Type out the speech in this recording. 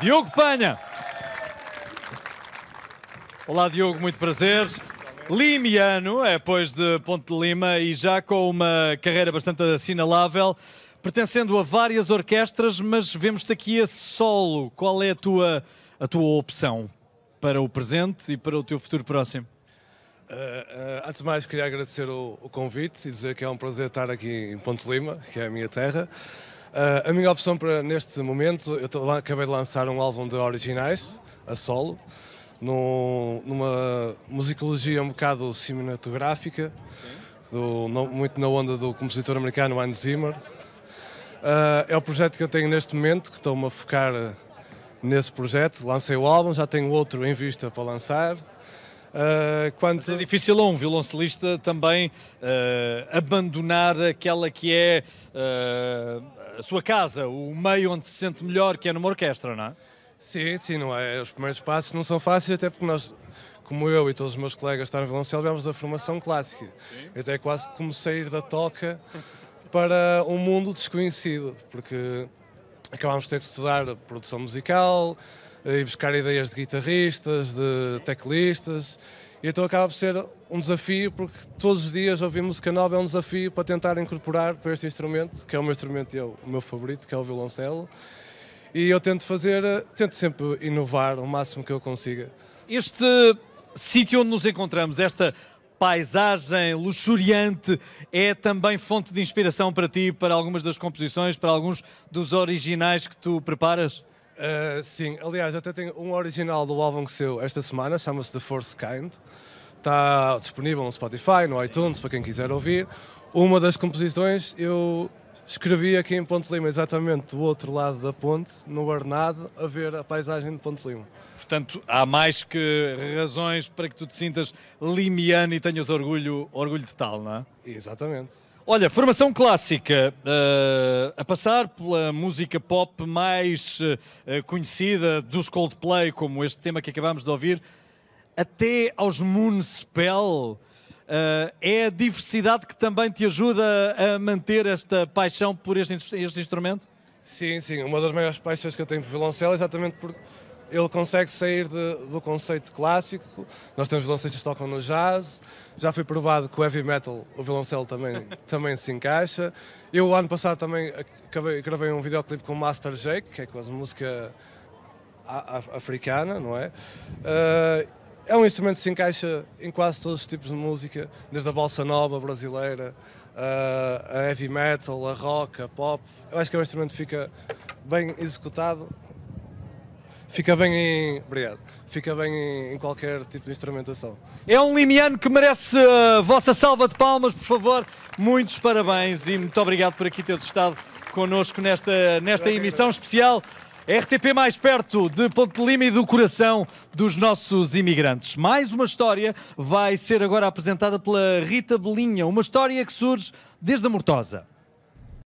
Diogo Panha. Olá, Diogo, muito prazer. Limiano, é pois de Ponte de Lima e já com uma carreira bastante assinalável, pertencendo a várias orquestras, mas vemos-te aqui a solo. Qual é a tua, a tua opção para o presente e para o teu futuro próximo? Uh, uh, antes de mais, queria agradecer o, o, convite e dizer que é um prazer estar aqui em Ponte Lima, que é a minha terra. Uh, a minha opção para neste momento, eu tô, acabei de lançar um álbum de originais, a solo, num, numa musicologia um bocado cinematográfica, do, no, muito na onda do compositor americano Hans Zimmer. é o projeto que eu tenho neste momento, que estou-me a focar nesse projeto. Lancei o álbum, já tenho outro em vista para lançar. Uh, quanto... é difícil a um violoncelista também uh, abandonar aquela que é uh, a sua casa, o meio onde se sente melhor, que é numa orquestra, não é? Sim, sim, não é? Os primeiros passos não são fáceis, até porque nós, como eu e todos os meus colegas estão no violoncelo, viemos da formação clássica. Sim. Eu até quase comecei a ir da toca para um mundo desconhecido, porque acabámos de ter que estudar produção musical, e buscar ideias de guitarristas, de teclistas, e então acaba por ser um desafio, porque todos os dias ouvir música nova é um desafio para tentar incorporar para este instrumento, que é o meu instrumento e é o meu favorito, que é o violoncelo. E eu tento fazer, tento sempre inovar o máximo que eu consiga. Este sítio onde nos encontramos, esta paisagem luxuriante é também fonte de inspiração para ti, para algumas das composições, para alguns dos originais que tu preparas? Uh, sim, aliás, até tenho um original do álbum que saiu esta semana, chama-se The Force Kind. Está disponível no Spotify, no iTunes, para quem quiser ouvir. Uma das composições eu escrevi aqui em Ponte Lima, exatamente do outro lado da ponte, no Arnado, a ver a paisagem de Ponte Lima. Portanto, há mais que razões para que tu te sintas limiano e tenhas orgulho, orgulho de tal, não é? Exatamente. Olha, formação clássica, uh, a passar pela música pop mais uh, conhecida dos Coldplay, como este tema que acabamos de ouvir, até aos Moonspell. Uh, é a diversidade que também te ajuda a manter esta paixão por este, este instrumento? Sim, sim. Uma das maiores paixões que eu tenho por violoncelo é exatamente porque ele consegue sair de, do conceito clássico. Nós temos violoncelistas que tocam no jazz, já foi provado que o heavy metal, o violoncelo também, também se encaixa. Eu, ano passado, também acabei, gravei um videoclipe com o Master Jake, que é quase música africana, não é? Uh, é um instrumento que se encaixa em quase todos os tipos de música, desde a bossa nova brasileira, uh, a heavy metal, a rock, a pop. Eu acho que é um instrumento que fica bem executado fica bem em. Obrigado. Fica bem em, em, qualquer tipo de instrumentação. É um limiano que merece a vossa salva de palmas, por favor. Muitos parabéns e muito obrigado por aqui teres estado connosco nesta, nesta emissão especial. RTP mais perto de Ponte Lima e do coração dos nossos imigrantes. Mais uma história vai ser agora apresentada pela Rita Belinha, uma história que surge desde a Mortosa.